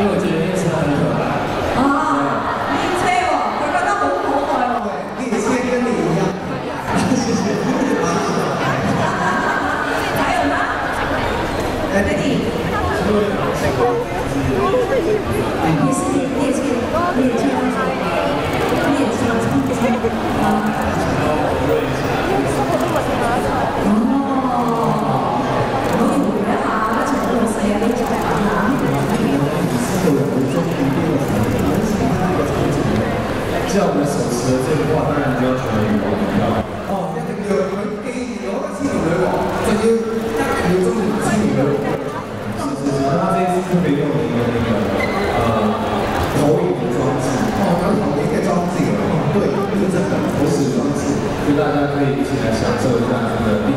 因为我觉得你身高很高吧？啊，你猜哦，他说他红头发耶，你猜跟你一样？谢谢。还有吗？来，弟弟。谢谢。像我们手持的，这幅画当然就要选羽毛笔了。哦，因为羽毛笔，我先从羽毛，要大家要的，就是我们这次特别用一个那个呃投影的装置，哦，刚好这个装置也很对，就是这个投影装置，就大家可以一起来享受一下这个。